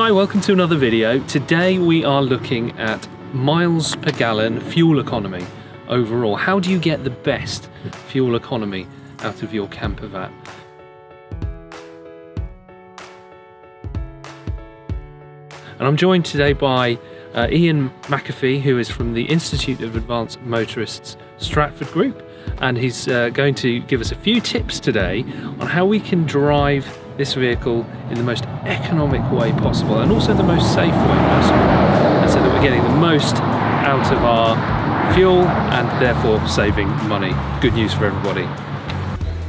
Hi, welcome to another video. Today we are looking at miles per gallon fuel economy overall. How do you get the best fuel economy out of your camper van? And I'm joined today by uh, Ian Macafee, who is from the Institute of Advanced Motorists Stratford Group, and he's uh, going to give us a few tips today on how we can drive this vehicle in the most economic way possible and also the most safe way possible and so that we're getting the most out of our fuel and therefore saving money. Good news for everybody.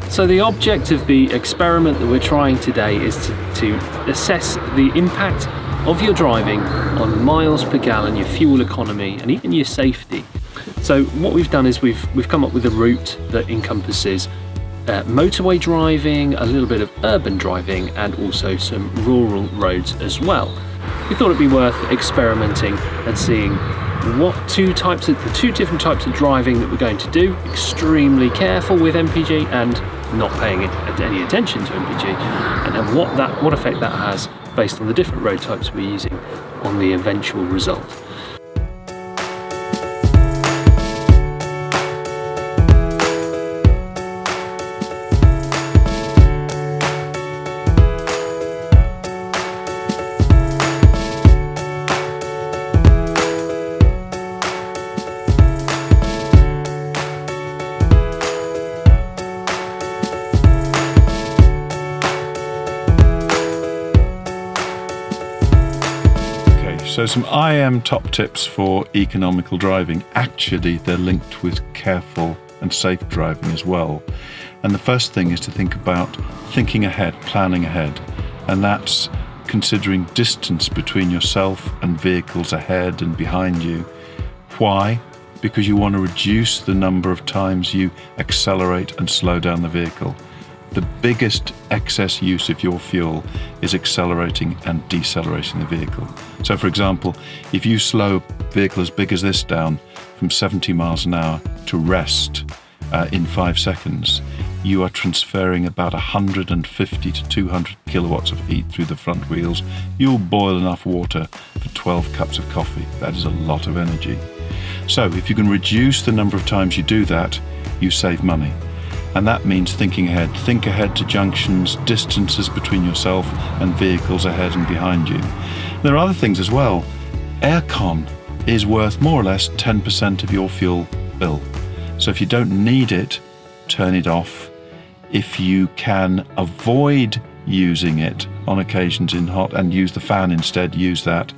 So the object of the experiment that we're trying today is to, to assess the impact of your driving on miles per gallon, your fuel economy and even your safety. So what we've done is we've, we've come up with a route that encompasses uh, motorway driving, a little bit of urban driving, and also some rural roads as well. We thought it'd be worth experimenting and seeing what two types of the two different types of driving that we're going to do. Extremely careful with MPG and not paying any attention to MPG, and then what that what effect that has based on the different road types we're using on the eventual result. So some IAM top tips for economical driving. Actually, they're linked with careful and safe driving as well. And the first thing is to think about thinking ahead, planning ahead. And that's considering distance between yourself and vehicles ahead and behind you. Why? Because you want to reduce the number of times you accelerate and slow down the vehicle the biggest excess use of your fuel is accelerating and decelerating the vehicle. So for example, if you slow a vehicle as big as this down from 70 miles an hour to rest uh, in five seconds, you are transferring about 150 to 200 kilowatts of heat through the front wheels. You'll boil enough water for 12 cups of coffee. That is a lot of energy. So if you can reduce the number of times you do that, you save money and that means thinking ahead. Think ahead to junctions, distances between yourself and vehicles ahead and behind you. There are other things as well. Aircon is worth more or less 10% of your fuel bill. So if you don't need it, turn it off. If you can avoid using it on occasions in hot and use the fan instead, use that.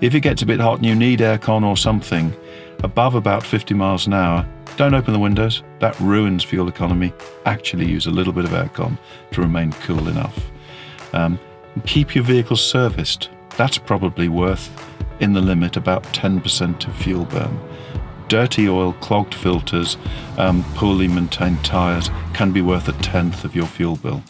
If it gets a bit hot and you need aircon or something, above about 50 miles an hour, don't open the windows, that ruins fuel economy. Actually use a little bit of aircon to remain cool enough. Um, keep your vehicle serviced. That's probably worth, in the limit, about 10% of fuel burn. Dirty oil, clogged filters, um, poorly maintained tyres can be worth a tenth of your fuel bill.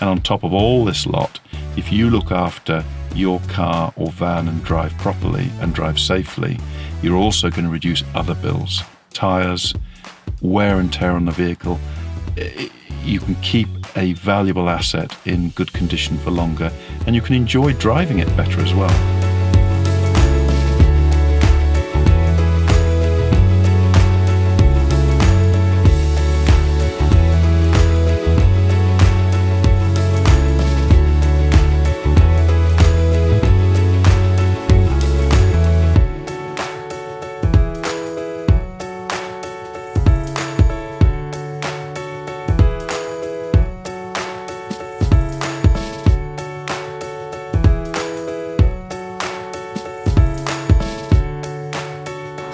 And on top of all this lot, if you look after your car or van and drive properly and drive safely, you're also going to reduce other bills tyres, wear and tear on the vehicle. Eh, you can keep a valuable asset in good condition for longer and you can enjoy driving it better as well.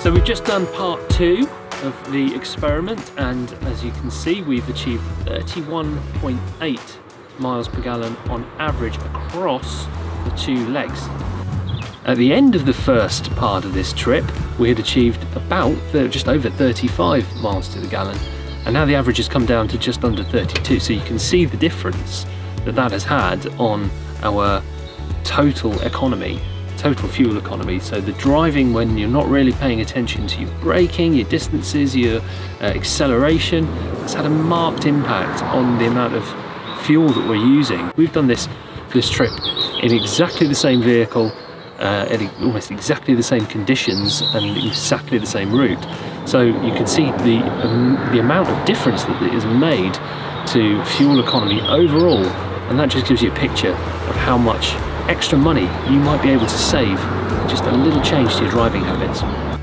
So we've just done part two of the experiment and as you can see we've achieved 31.8 miles per gallon on average across the two legs. At the end of the first part of this trip we had achieved about just over 35 miles to the gallon and now the average has come down to just under 32 so you can see the difference that that has had on our total economy total fuel economy. So the driving when you're not really paying attention to your braking, your distances, your uh, acceleration, has had a marked impact on the amount of fuel that we're using. We've done this this trip in exactly the same vehicle, uh, in almost exactly the same conditions and exactly the same route. So you can see the um, the amount of difference that is made to fuel economy overall, and that just gives you a picture of how much extra money you might be able to save just a little change to your driving habits.